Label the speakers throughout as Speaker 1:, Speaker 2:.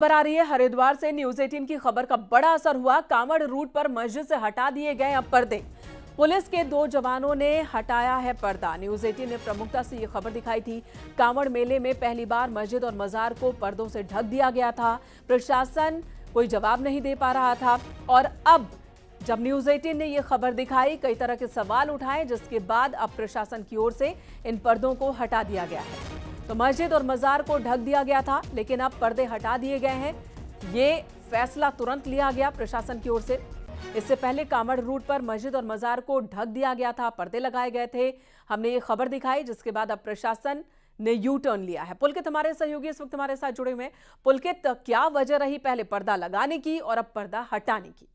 Speaker 1: खबर आ रही है हरिद्वार से न्यूज़ 18 की खबर का बड़ा असर हुआ। कांवड़ रूट पर मस्जिद से हटा दिए गए अब पर्दे। पुलिस के दो जवानों ने हटाया है पर्दा। न्यूज़ 18 ने प्रमुखता से यह खबर दिखाई थी। कांवड़ मेले में पहली बार मस्जिद और मजार को पर्दों से ढक दिया गया था। प्रशासन कोई जवाब नहीं दे पा रहा था। और अब जब न्यूज़ 18 ने यह खबर दिखाई, कई तरह के सवाल उठाए, जिसके बाद अब प्रशासन की ओर से इन पर्दों को हटा दिया गया है। तो मस्जिद और मजार को ढक दिया गया था, लेकिन अब पर्दे हटा दिए गए हैं। ये फैसला तुरंत लिया गया प्रशासन की ओर से। इससे पहले कामड़ रूट पर मस्जिद और मजार को ढक दिया गया था, पर्दे लगाए गए थे। हमने ये खबर दिखाई, जिसके बाद अब प्रशासन ने यू टर्न लिया है। पुलकित हमारे सहयोगी इस वक्त हमारे साथ जुड़े हुए पुलकित, क्या वजह रही पहले पर्दा लगाने की और अब पर्दा हटाने की?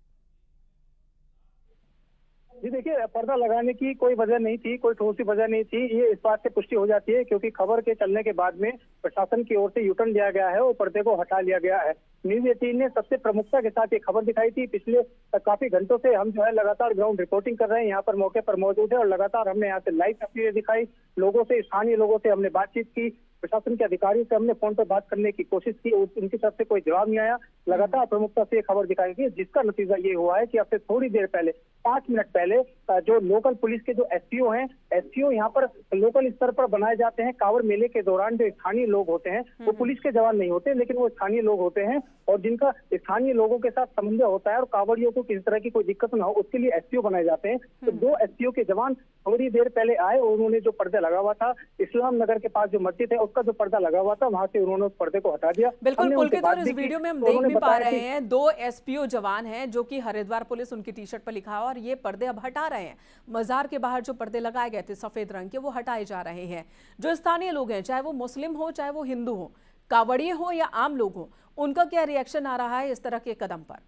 Speaker 2: जी देखिए, पर्दा लगाने की कोई वजह नहीं थी, कोई ठोस वजह नहीं थी। ये इस बात से पुष्टि हो जाती है क्योंकि खबर के चलने के बाद में प्रशासन की ओर से यूटर्न लिया गया है और पर्दे को हटा लिया गया है। न्यूज़ एटीन ने सबसे प्रमुखता के साथ ये खबर दिखाई थी। पिछले काफ़ी घंटों से हम जो है लगातार ग्राउंड रिपोर्टिंग कर रहे हैं। यहाँ पर मौके पर मौजूद है और लगातार हमने यहाँ से लाइव तस्वीरें दिखाई। लोगों से, स्थानीय लोगों से हमने बातचीत की। प्रशासन के अधिकारियों से हमने फ़ोन पर बात करने की कोशिश की उनकी तरफ़ से कोई जवाब नहीं आया लगातार प्रमुखता से खबर दिखाई गई जिसका नतीजा ये हुआ है कि अब से थोड़ी देर पहले पाँच मिनट पहले जो लोकल पुलिस के जो एसपीओ हैं एसपीओ यहाँ पर लोकल स्तर पर बनाए जाते हैं कांवड़ मेले के दौरान जो स्थानीय लोग होते हैं वो हम्म। पुलिस के जवान नहीं होते लेकिन वो स्थानीय लोग होते हैं और जिनका स्थानीय लोगों के साथ समन्वय होता है और कांवड़ियों को किसी तरह की कोई दिक्कत ना हो उसके लिए एसपीओ बनाए जाते हैं तो हम्म। दो एसपीओ के जवान थोड़ी देर पहले आए और उन्होंने जो पर्दा लगा हुआ था इस्लाम नगर के पास जो मस्जिद है उसका जो पर्दा लगा हुआ था वहाँ से उन्होंने उस पर्दे को हटा दिया।
Speaker 1: बिल्कुल पुलकित और इस वीडियो में हम देख भी पा रहे हैं दो एसपीओ जवान हैं जो कि हरिद्वार पुलिस उनकी टी शर्ट पर लिखा है और ये पर्दे अब हटा रहे हैं। मजार के बाहर जो पर्दे लगाए गए थे सफ़ेद रंग के वो हटाए जा रहे हैं। जो स्थानीय लोग हैं चाहे वो मुस्लिम हो चाहे वो हिंदू हो कावड़िए हो या आम लोग हो उनका क्या रिएक्शन आ रहा है इस तरह के कदम पर?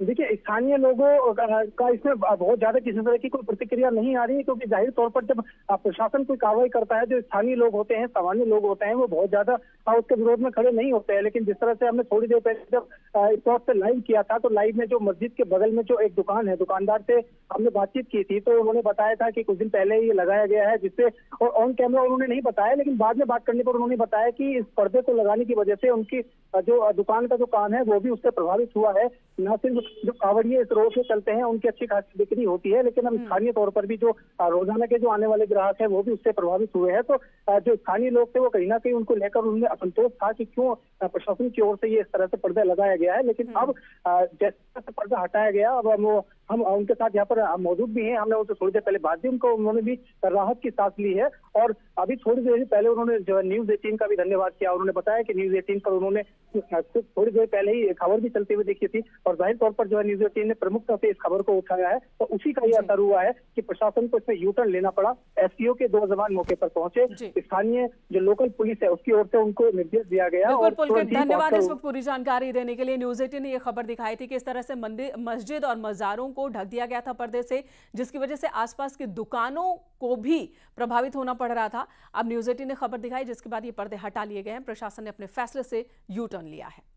Speaker 2: देखिए, स्थानीय लोगों का इसमें बहुत ज़्यादा किसी तरह की कोई प्रतिक्रिया नहीं आ रही है, क्योंकि ज़ाहिर तौर पर जब प्रशासन कोई कार्रवाई करता है, जो स्थानीय लोग होते हैं, सामान्य लोग होते हैं, वो बहुत ज़्यादा उसके विरोध में खड़े नहीं होते हैं। लेकिन जिस तरह से हमने थोड़ी देर पहले जब इस वक्त से लाइव किया था तो लाइव में जो मस्जिद के बगल में जो एक दुकान है, दुकानदार से हमने बातचीत की थी तो उन्होंने बताया था कि कुछ दिन पहले ये लगाया गया है, जिससे और ऑन कैमरा उन्होंने नहीं बताया, लेकिन बाद में बात करने पर उन्होंने बताया कि इस पर्दे को लगाने की वजह से उनकी जो दुकान का जो काम है, वो भी उससे प्रभावित हुआ है। न सिर्फ़ जो कावड़िए इस रोड से चलते हैं उनकी अच्छी खासी बिक्री होती है लेकिन हम हम्म। स्थानीय तौर पर भी जो रोज़ाना के जो आने वाले ग्राहक है वो भी उससे प्रभावित हुए हैं तो जो स्थानीय लोग थे वो कहीं ना कहीं उनको लेकर उनमें असंतोष था कि क्यों प्रशासन की ओर से ये इस तरह से पर्दा लगाया गया है लेकिन हम्म। अब जैसे पर्दा हटाया गया अब हम हम उनके साथ यहाँ पर मौजूद भी हैं। हमने उनसे थोड़ी देर पहले बात की उनको उन्होंने भी राहत की सांस ली है। और अभी थोड़ी देर पहले उन्होंने जो है न्यूज़ एटीन का भी धन्यवाद किया। उन्होंने बताया कि न्यूज़ एटीन पर उन्होंने थोड़ी देर पहले ही खबर भी चलते हुए देखी थी। और ज़ाहिर तौर पर जो है न्यूज़ एटीन ने प्रमुखता से इस खबर को उठाया है। तो उसी का ये असर हुआ है कि प्रशासन को इसमें यूटर्न लेना पड़ा। एसपीओ के दो जवान मौके पर पहुँचे। स्थानीय जो लोकल पुलिस है उसकी ओर से उनको निर्देश दिया गया
Speaker 1: धन्यवाद इस वक्त पूरी जानकारी देने के लिए। न्यूज़ एटीन ने यह खबर दिखाई थी कि इस तरह से मंदिर मस्जिद और मजारों को ढक दिया गया था पर्दे से, जिसकी वजह से आसपास की दुकानों को भी प्रभावित होना पड़ रहा था। अब न्यूज़ एटीन ने खबर दिखाई, जिसके बाद ये पर्दे हटा लिए गए हैं। प्रशासन ने अपने फैसले से यू टर्न लिया है।